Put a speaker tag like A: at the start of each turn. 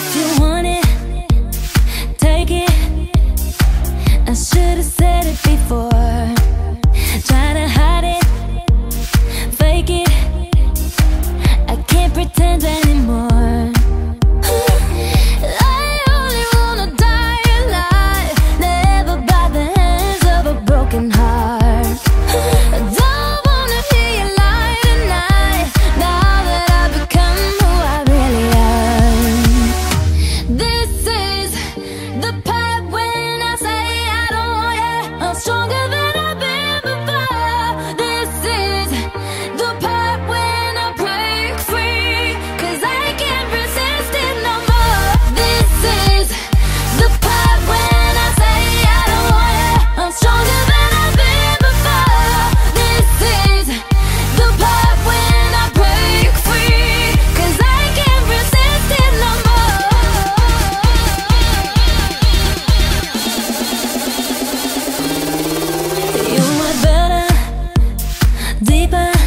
A: If you Deeper